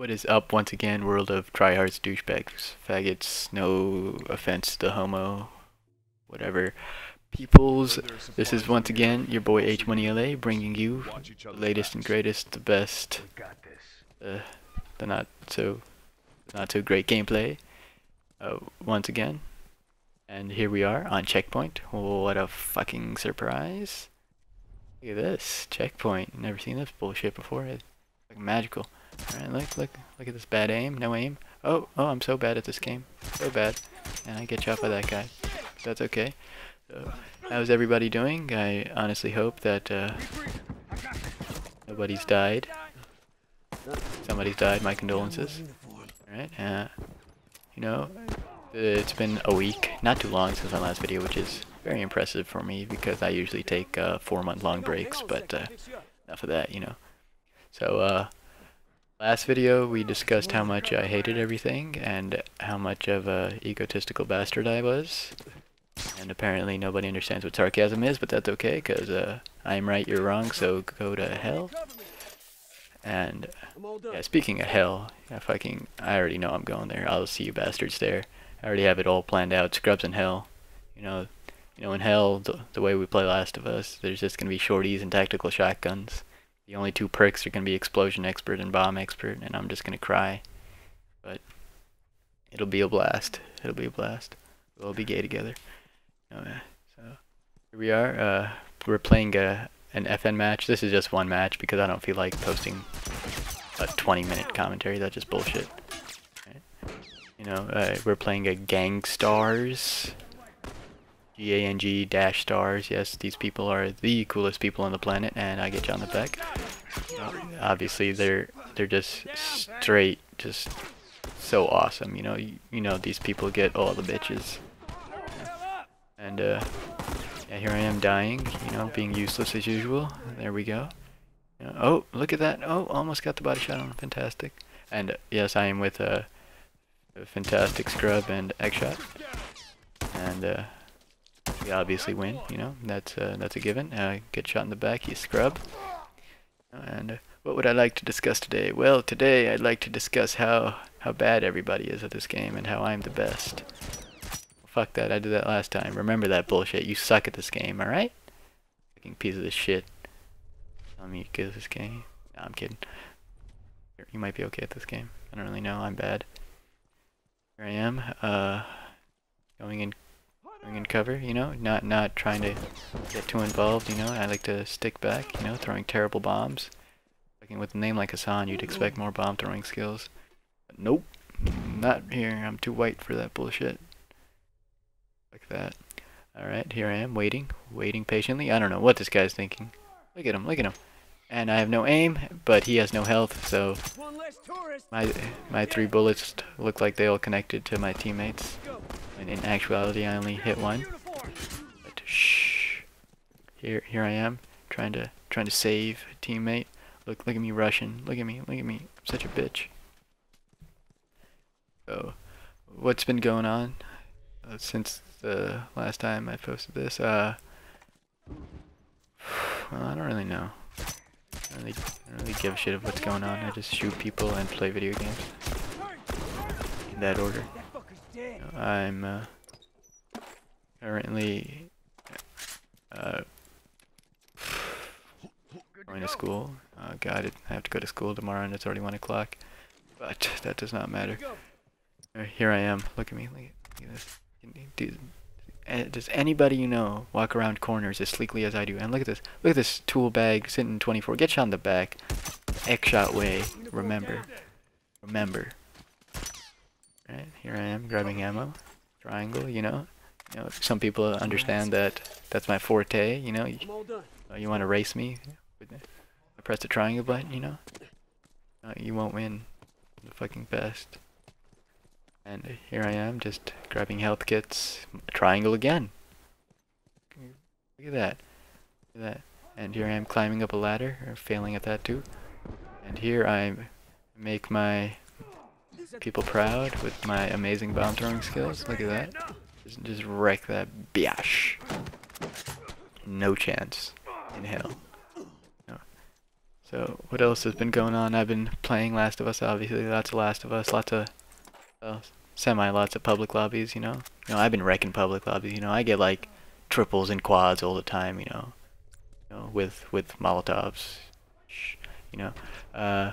What is up once again, world of tryhards, douchebags, faggots, no offense to homo, whatever. Peoples, this is once again your boy H Money LA bringing you the latest and greatest, the best, uh, the not so, not so great gameplay. Uh, once again, and here we are on checkpoint. What a fucking surprise! Look at this checkpoint. Never seen this bullshit before. It's like magical. Alright, look, look, look at this bad aim. No aim. Oh, oh, I'm so bad at this game. So bad. And I get shot by that guy. That's okay. So, how's everybody doing? I honestly hope that uh, nobody's died. Somebody's died. My condolences. Alright, uh, you know, it's been a week, not too long since my last video, which is very impressive for me because I usually take uh, four month long breaks, but uh, enough of that, you know. So, uh, Last video we discussed how much I hated everything and how much of a egotistical bastard I was. And apparently nobody understands what sarcasm is, but that's okay because uh, I'm right, you're wrong, so go to hell. And yeah, speaking of hell, I fucking I already know I'm going there. I'll see you bastards there. I already have it all planned out. Scrubs in hell. You know, you know in hell the, the way we play Last of Us, there's just gonna be shorties and tactical shotguns. The only two perks are going to be Explosion Expert and Bomb Expert, and I'm just going to cry. But it'll be a blast. It'll be a blast. We'll be gay together. Oh, so here we are. Uh, we're playing a, an FN match. This is just one match because I don't feel like posting a 20 minute commentary. That's just bullshit. You know, uh, we're playing a Gang Stars. G-A-N-G dash stars. Yes, these people are the coolest people on the planet, and I get you on the back. obviously, they're they're just straight, just so awesome. You know, you, you know these people get all the bitches. And uh, yeah, here I am dying. You know, being useless as usual. There we go. oh, look at that! Oh, almost got the body shot on. Fantastic. And uh, yes, I am with a, a fantastic scrub and egg shot. And uh, we obviously win, you know, that's uh, that's a given. Uh, get shot in the back, you scrub. And uh, what would I like to discuss today? Well, today I'd like to discuss how, how bad everybody is at this game and how I'm the best. Fuck that, I did that last time. Remember that bullshit. You suck at this game, alright? Fucking piece of this shit. Telling me you good at this game. I'm kidding. You might be okay at this game. I don't really know, I'm bad. Here I am, uh, going in going in cover, you know, not not trying to get too involved, you know. I like to stick back, you know, throwing terrible bombs. Like with a name like Hassan, you'd expect more bomb throwing skills. But nope, not here. I'm too white for that bullshit. Like that. Alright, here I am, waiting, waiting patiently. I don't know what this guy's thinking. Look at him, look at him. And I have no aim, but he has no health, so my my three bullets look like they all connected to my teammates. And in actuality, I only hit one. But shh. Here, here I am, trying to trying to save a teammate. Look, look at me rushing. Look at me, look at me. I'm such a bitch. So, what's been going on uh, since the last time I posted this? Uh, well, I don't really know. I don't really, I don't really give a shit of what's going on. I just shoot people and play video games. In that order. I'm uh, currently uh, going to school. Uh, God, I have to go to school tomorrow and it's already 1 o'clock. But that does not matter. Uh, here I am. Look at me. Look at, this. Dude, eh, does anybody you know walk around corners as sleekly as I do? And look at this. Look at this tool bag sitting 24. Get shot in the back. X shot way. Remember. Remember. Right, here I am grabbing ammo. Triangle, you know. You know, some people understand that that's my forte, you know. You, you want to race me? I press the triangle button, you know. You won't win. the fucking best. And here I am, just grabbing health kits. Triangle again. Look at that. Look at that. And here I am climbing up a ladder, failing at that too. And here I make my people proud with my amazing bomb throwing skills. Look at that. Just, just wreck that biash. No chance in hell. No. So what else has been going on? I've been playing Last of Us, obviously. Lots of Last of Us, lots of, well, semi lots of public lobbies. You know, you know I've been wrecking public lobbies. You know, I get like triples and quads all the time. You know, you know with with Molotovs. You know, uh,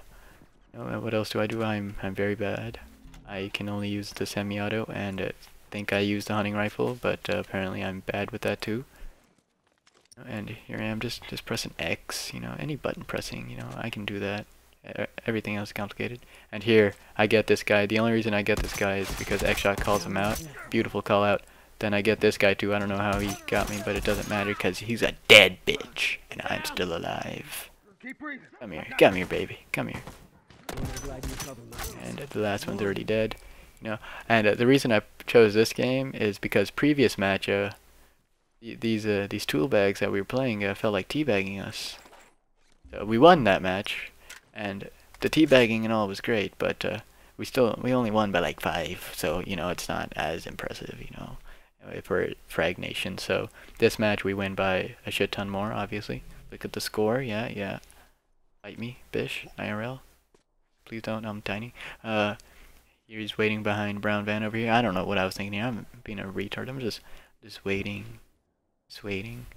what else do I do? I'm I'm very bad. I can only use the semi-auto and uh, think I use the hunting rifle, but uh, apparently I'm bad with that too. And here I am just just pressing X, you know, any button pressing, you know, I can do that. Everything else is complicated. And here I get this guy. The only reason I get this guy is because X-Shot calls him out. Beautiful call out. Then I get this guy too. I don't know how he got me, but it doesn't matter because he's a dead bitch and I'm still alive. Come here, come here, baby, come here. And the last one's already dead, you know. And uh, the reason I chose this game is because previous match, uh, these uh, these tool bags that we were playing uh, felt like teabagging us. So we won that match, and the teabagging and all was great, but uh, we still we only won by like five. So you know it's not as impressive, you know, we're Frag Nation. So this match we win by a shit ton more, obviously. Look at the score, yeah, yeah. Fight me, Bish, IRL. Please don't, I'm tiny. Uh, he's waiting behind Brown Van over here. I don't know what I was thinking here. I'm being a retard. I'm just, just waiting, just waiting.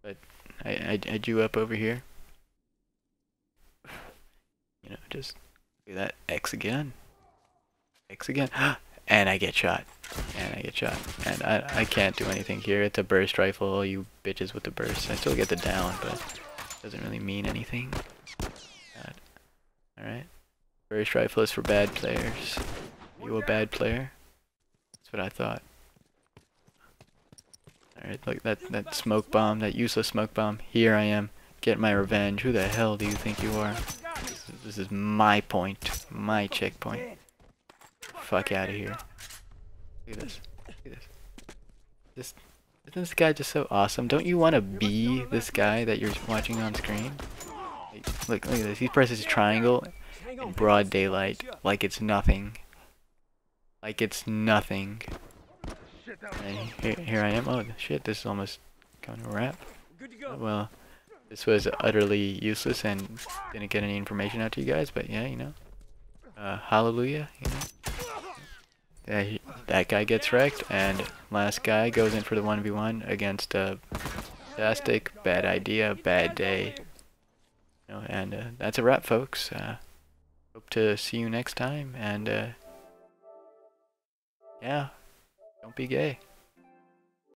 But I, I, I drew up over here. You know, just do that X again. X again. and I get shot. And I get shot. And I, I can't do anything here. It's a burst rifle, you bitches with the burst. I still get the down, but doesn't really mean anything. Alright. Burst rifle is for bad players. Are you a bad player? That's what I thought. Alright, look that that smoke bomb, that useless smoke bomb. Here I am, get my revenge. Who the hell do you think you are? This is, this is my point, my checkpoint. Fuck out of here. Look at this. Look at this. This isn't this guy just so awesome? Don't you want to be this guy that you're watching on screen? Look, look at this. He presses triangle in broad daylight like it's nothing. Like it's nothing. And here, here I am. Oh shit, this is almost going to wrap. Well, this was utterly useless and didn't get any information out to you guys, but yeah, you know. Uh, hallelujah, you know. That, that guy gets wrecked, and last guy goes in for the 1v1 against a fantastic, bad idea, bad day. Know, and uh, that's a wrap, folks. Uh, hope to see you next time, and uh, yeah, don't be gay.